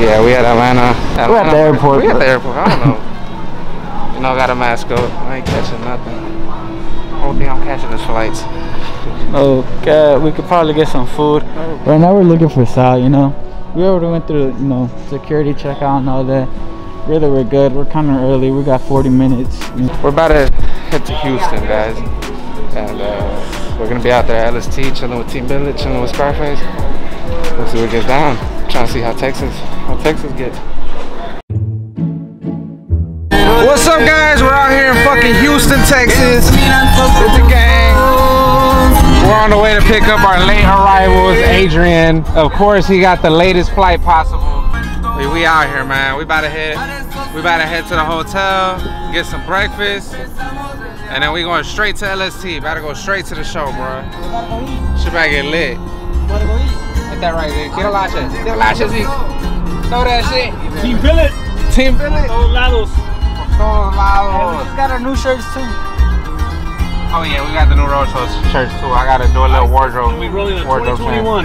yeah, we at Atlanta. Atlanta. We're at the airport. We at the airport. I don't know. you know, I got a mask up. I ain't catching nothing. Only thing I'm catching is flights. Oh god, we could probably get some food. Right now we're looking for Sal, you know. We already went through, you know, security checkout and all that. Really, we're good. We're kind of early. We got 40 minutes. We're about to head to Houston, guys. And uh, we're gonna be out there at LST, chilling with Team Billet, chilling with Scarface. We'll see what gets down. Trying to see how Texas, how Texas gets. What's up, guys? We're out here in fucking Houston, Texas, with the gang. We're on the way to pick up our late arrivals, Adrian. Of course, he got the latest flight possible. We, out here, man. We about to head. We about to head to the hotel, get some breakfast, and then we going straight to LST. About to go straight to the show, bro. Should about to get lit. Hit that right there. Get a lache. Get a lache, Z. Throw that shit. Team Billet. Team Billet. Todos lados. Todos lados. got our new shirts too. Oh yeah, we got the new Road shirts too. I gotta do a little wardrobe. We rolling on wardrobe 2021.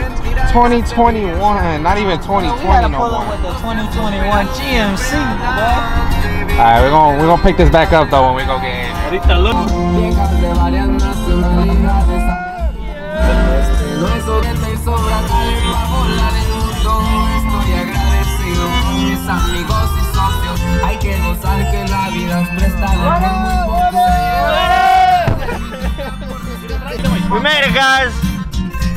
2021, not even 2020 no more. with the 2021 GMC, All right, we're gonna we're gonna pick this back up though when we go get in. Ahorita look. We made it, guys.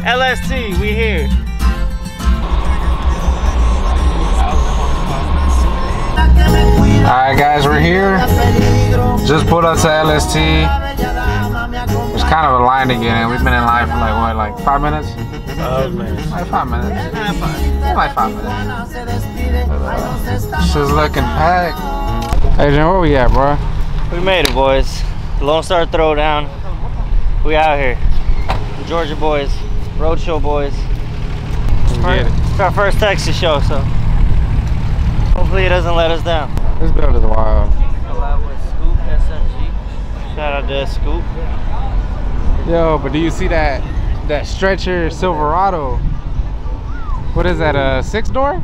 LST, we here. All right, guys, we're here. Just pulled up to LST. It's kind of a line to get in. We've been in line for like what, like five minutes? Oh, man. Like five minutes. Like five minutes. But, uh, Shit's looking packed. Adrian, where we at, bro? We made it, boys. Lone Star Throwdown. We out here. Georgia boys. Roadshow boys. We get it. It's our first Texas show, so hopefully it doesn't let us down. This build is wild. Collab with Scoop Shout out to Scoop. Yo, but do you see that that stretcher Silverado? What is that? A six door?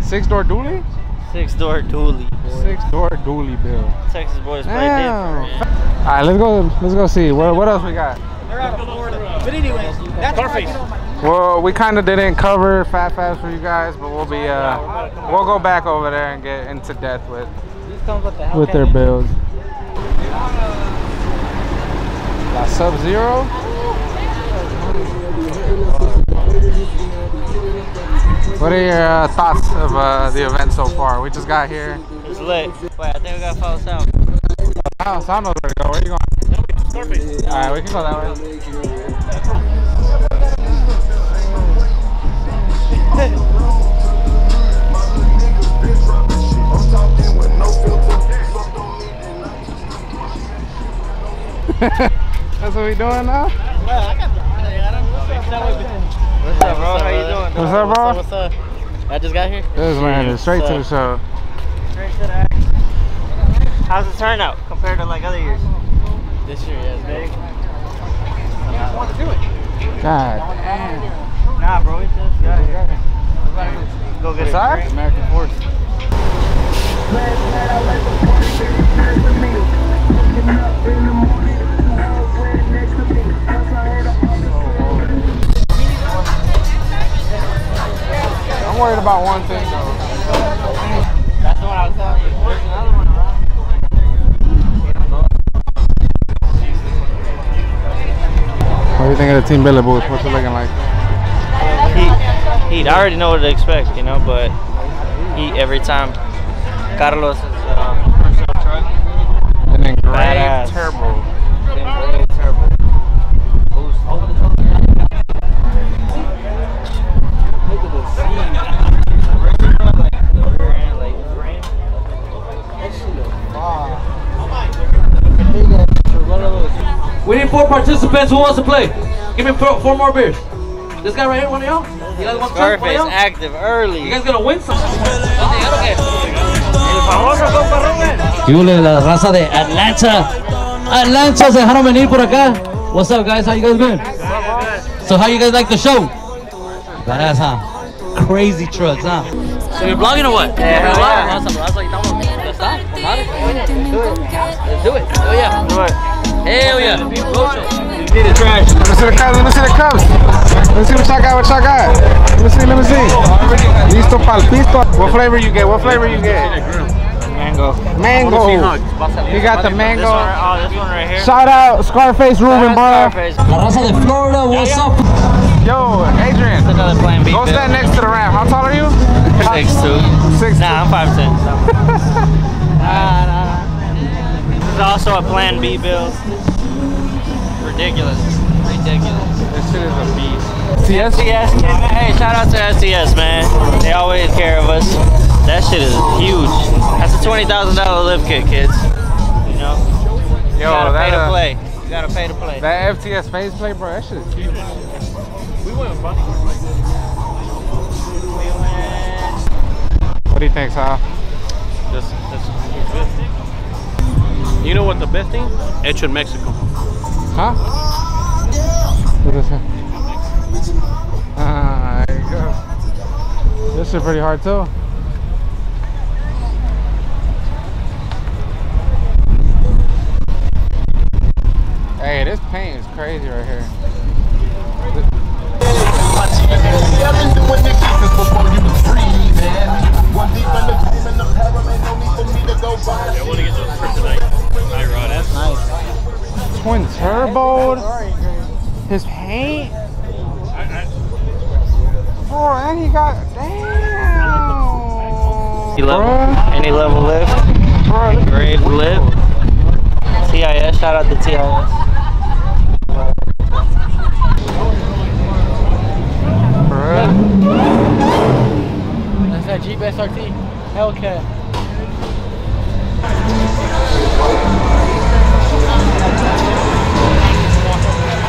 Six door dually? Six door dually. Six door dually build. Texas boys play Damn. different. All right, let's go. Let's go see. What what else we got? But anyways, that's Scarface. Well, we kind of didn't cover Fat Fast for you guys, but we'll be uh, we'll go back over there and get into depth with with their builds. La Sub Zero. What are your uh, thoughts of uh, the event so far? We just got here. It's lit. Wait, I think we gotta follow sound. Oh, Sound knows where to go. Where are you going? All right, we can go that way. That's what we doing now? What's up, bro? How you doing? What's up, bro? What's up? I just got here. This man is straight to the show. Straight to the action. How's the turnout compared to like other years? This year, yeah, it's big. You just want to do it. God damn. Nah, bro, we just got here. Go get What's a up? drink. American Force. I'm worried about one thing though. That's the one I was telling you. There's another one around. What do you think of the Team Billet booth? What's it looking like? Heat. Heat. I already know what to expect, you know, but heat every time. Carlos is uh, personal truck. An engraved Badass. turbo. We need four participants. Who wants to play? Give me four, four more beers. This guy right here, one of y'all. You guys want to play? One of Scarface y'all? active early. You guys gonna win something. Okay, El famoso compa Rubén. ¿Qué huele la raza de Atlanta? Atlanta se dejaron venir por acá. What's up, guys? How you guys doing? So how you guys like the show? Badass, huh? Crazy trucks, huh? So you're vlogging or what? Yeah, hell yeah. Vamos a saludar, ahí estamos. Ya está, con. Let's do it. Hell yeah. Do. Hell yeah. Roadshow. See the trash. Let me see the cups. Let me see the cups. Let me see what y'all got. What y'all got? Let me see. Let me see. Listo pal pisto. What flavor you get? What flavor you get? Mango. Mango. You got the This one, mango. oh, this one right here. Shout out Scarface Ruben, bro. Scarface. La raza de Florida, what's up? Yo, Adrian. Another plan B. Go stand next to the ramp. How tall are you? Six two. Six. Nah, I'm five ten. nah, also a Plan B bill. Ridiculous. Ridiculous. This shit is a beast. CS? STS, hey, shout out to STS, man. They always care of us. That shit is huge. That's a twenty thousand dollar lift kit, kids. You know, you Yo, gotta pay to uh, play. You gotta pay to play. that FTS phase play, bro, that shit is huge. What do you think, Sal? That's, that's good. You know what the best thing? Hecho en Mexico. Huh? What is it? Ah, there you go. This is pretty hard too. Hey, this paint is crazy right here. I want to get those for tonight. Night rod. That's nice. Twin turbo. His paint. Bro, and he got damn. Any level, Bruh. any level lift, Bro, grade lift. TIS, shout out to TIS. bruh. That's that Jeep SRT Hellcat.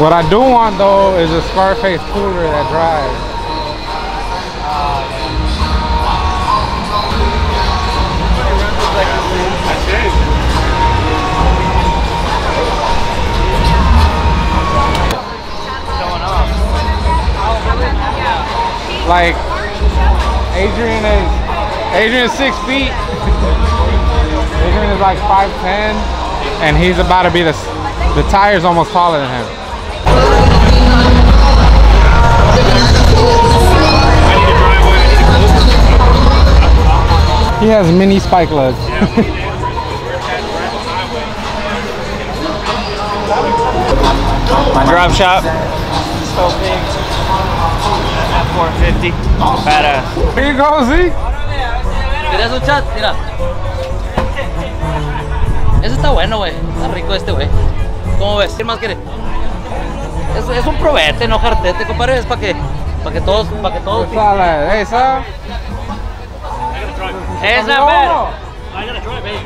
What I do want though is a Scarface cooler that drives. Like Adrian is Adrian is six feet. Adrian is like five ten, and he's about to be the the tire's almost taller than him. He has mini spike lugs. My Drop shop. So big. At 450. Badass. Here you go, Zeke. ¿Quieres un chat? Mira. Ese está bueno, güey. Está rico este, güey. ¿Cómo ves? ¿Quién más quiere? Es, es un probete, no jartete, compadre. Es para que, para que todos, para que todos. All that? Hey, Sal. Hey, it's not bad. I gotta drive, hey.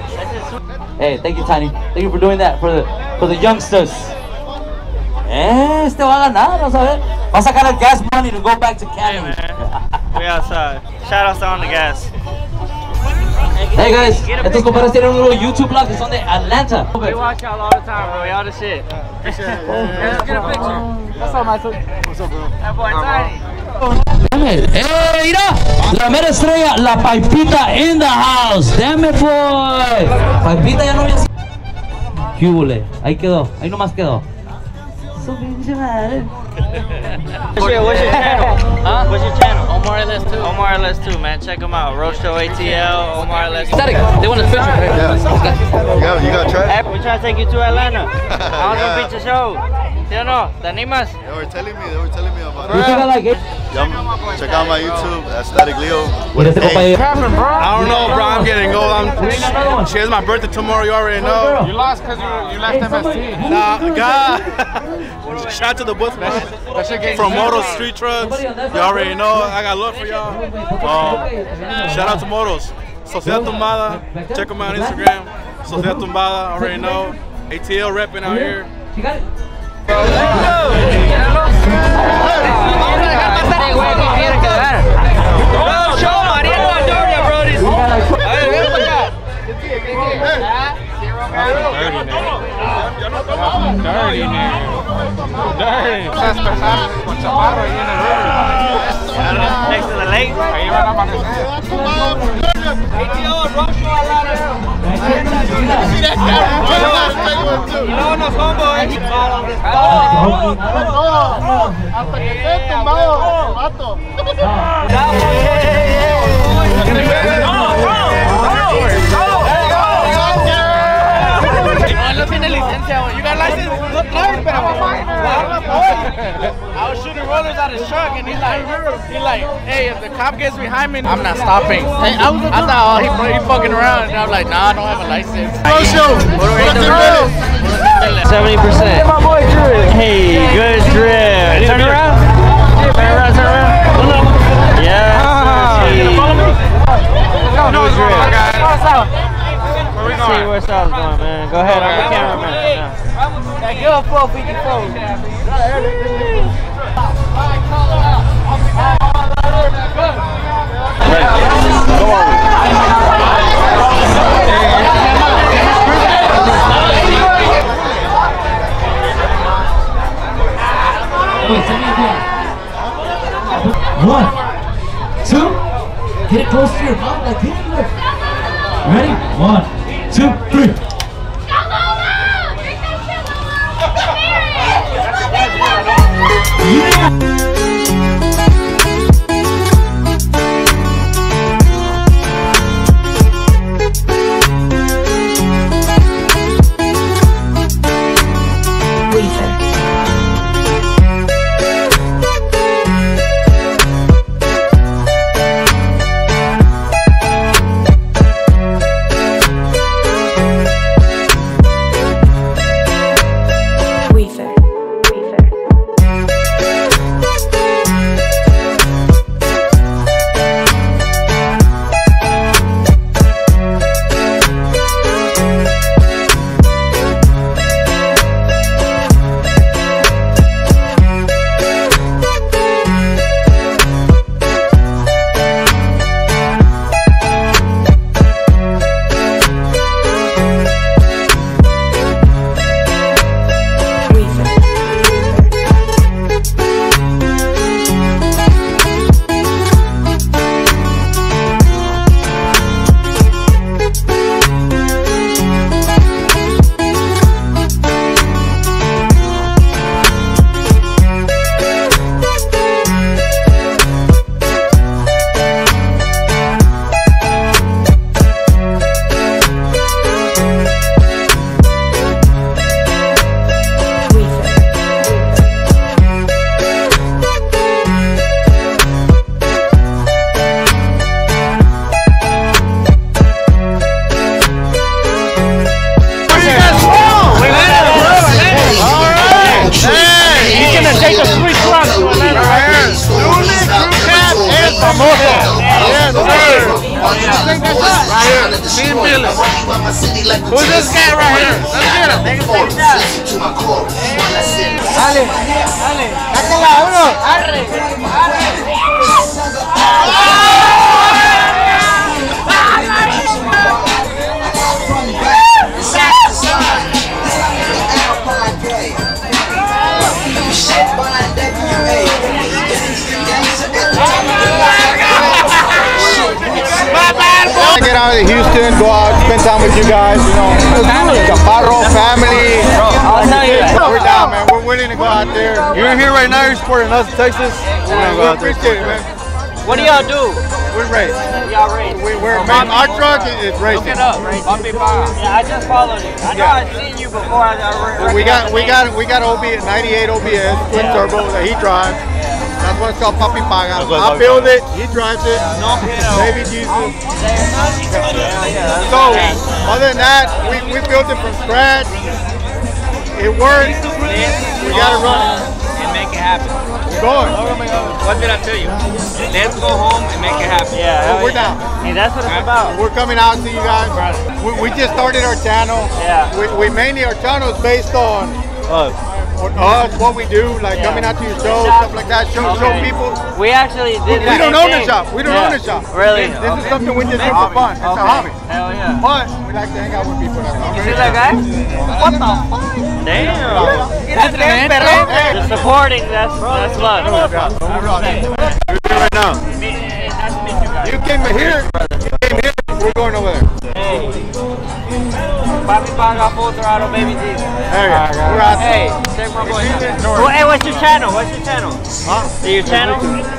Hey, thank you, Tiny. Thank you for doing that for the, for the youngsters. Eh, este va a ganar, vamos a ver. Va a sacar el gas money to go back to Hey, Cali. man. We outside. Shout out to on the gas. Hey guys, estos compadres tienen un nuevo YouTube blog que son de Atlanta. We watch y'all all the time, bro. Y'all the shit. Let's get a picture. What's up, Michael? That boy Tiny. ¡Eh, mira! La mera estrella, la Paipita in the house. Damn it, boy. Paipita ya no había ¿Qué hule? Ahí quedó, ahí nomás quedó. Su pinche madre. What's your, what's your channel? Huh? What's your channel? Omar LS2. Omar LS2, man. Check him out. Roadshow ATL, Omar LS2. Statik, they want to picture. Yeah, you gotta try it. Hey, we trying to take you to Atlanta. Vamos a un pinche show. ¿Sí o no? ¿Te animas? They were telling me, they were telling me about You it. should like it. Yeah, check out my YouTube, Statik Leo. Mira este compadre. bro? I don't know, bro. I'm getting old. I'm. Bring another one. Shit, it's my birthday tomorrow. You already know. You lost because you, you left Hey, somebody- MST. Nah, God. Shout out to the Bush man. That shit gave From me Motos goosebumps. Street Trucks. You already know. I got love for y'all. Um, shout out to Motos. Sociedad Tumbada. Check them out on Instagram. Sociedad Tumbada. Already know. ATL repping out here. Dirty, nigga. Dirty. Con chaparro ahí en el. Next to the lake. Ahí van a amanecer. Y luego nos vamos. Hasta que esté tumbado, el vato. No tiene licencia, güey. You got license? Good driver, pero I was shooting rollers out of his truck, and he's like, he's like, hey, if the cop gets behind me, I'm not stopping. Hey, I, was I thought, oh, he, he fucking around, and I'm like, nah, I don't have a license. Seventy percent. Hey, good drip. Turn around. Turn around. Turn around. Yeah. No, Good it's drip. wrong, guys. Where we Let's see going? where Sal's going, man. Go ahead, I'm the cameraman. Yeah. One, two, get it close to your mouth like this. Ready? One, two, three. Weezer. Who's this guy right here? Let's get him. Take a picture. I get out of Houston, go out, spend time with you guys, you know. Chaparro, family. I'll tell you. We're down, man. We're willing to go out there. You're here right now, you're supporting us, Texas. We're gonna go out there. appreciate it, man. What do y'all do? We're race. Y'all race. We, we're, man, our truck is, is racing. Yeah, I just followed you. I know I've seen you before. I, I We got, we got, we got OB, 98 OBS, twin turbo that he drives. That's what it's called, Papi Paga. I build it, he drives it. No. Baby Jesus. So, other than that, we, we built it from scratch. it works. We gotta run and make it happen. We're going. Oh, what did I tell you? Let's go home and make it happen. Yeah, We're- we're down. Hey, that's what it's about. We're coming out to you guys. We, we just started our channel. Yeah. We, we mainly our channel is based on on us, what we do, like Yeah. coming out to your shows, stuff like that. Show show people. We actually We, did we don't own the shop. We don't Yeah. own the shop. Really? This, this is something we just do for fun. It's a hobby. Hell yeah. But we like to hang out with people. That's all. You see that guy? What the fuck? Damn. That's an The supporting, that's that's love. right now. You came here. You came here. We're going over there. Papi Paga Full Throttle Baby Jesus. There you. We're out Hey, check my boy. Well, hey, what's your channel? What's your channel? Huh? Your channel?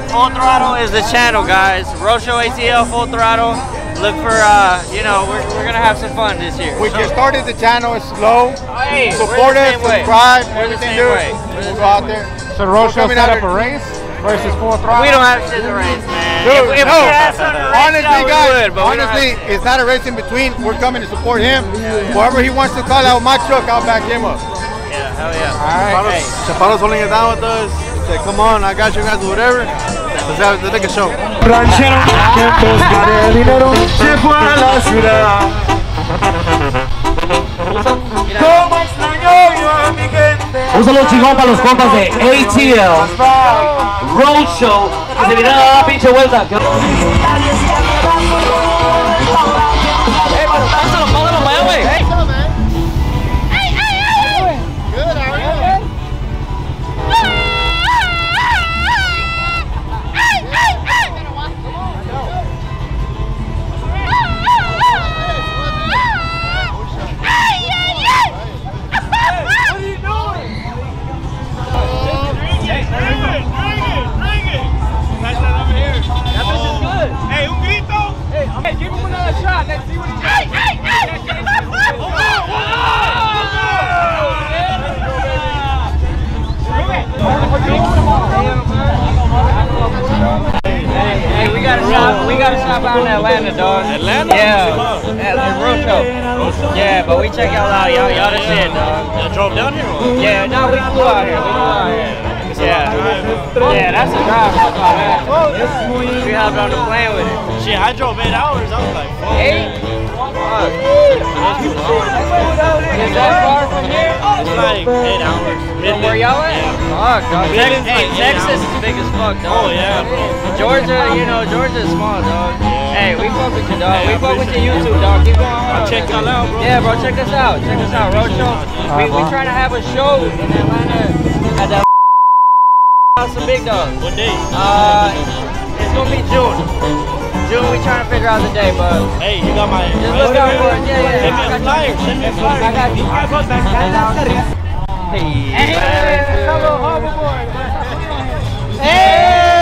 Full Throttle is the channel, guys. Roadshow ATL Full Throttle. Look for, uh, you know, we're, we're gonna have some fun this year. We just started the channel. It's slow. Hey, Support we're us, subscribe, We're everything, same dude. way. We're the We'll go out there. So We're Rocho coming set out up a race versus full throttle. We don't have shit to race, man. Dude, if if no. we had something to race, honestly, we guys, would, but we don't have honestly, shit. it's not a race in between. We're coming to support him. Whoever he wants to call out my truck, I'll back him up. Yeah, hell yeah. All right. Hey. Chaparro's holding it down with us. Say, come on, I got you guys, whatever. Let's have let's take a show. Ranchero que en busca dinero se fue a la ciudad. Como extraño yo a mi gente. Un saludo chingón para los compas de ATL Roadshow. Que se vinieron a la pinche vuelta. We got a shop out in Atlanta, dog. Atlanta? Yeah. At, at Roadshow. Yeah, but we check y'all out. Y'all, y'all the shit, dog. Y'all drove down here? Yeah, no, we flew out here. We flew out here. Yeah. Yeah, that's a drive. Fuck all. We hopped on the plane with it. Shit, I drove eight hours. I was like, fuck. Eight? Is that far from here? It's like eight hours. From where y'all at? Fuck, dog. Midland's Tex- hey, Texas is big as fuck, dog. Oh, yeah, bro. Georgia, you know, Georgia's small, dog. Hey, we fuck with you, dog. We fuck with your YouTube, dog. Keep going on. Check y'all out, bro. Yeah, bro, check us out. Check us out. Roadshow. We, we trying to have a show in Atlanta at the House of Big Dog. What day? Uh, it's gonna be June. June, we trying to figure out the day, but Hey, you got my. just look out for it. Yeah, yeah. Send me I a got flyer. you. Send me a flyer. I got you. Hey, hey, hello, hoverboard. Hey!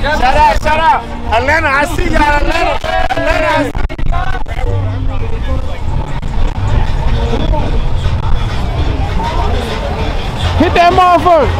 Shout out, shout out. Atlanta, I see y'all. Atlanta. Atlanta, I see Hit that motherfucker.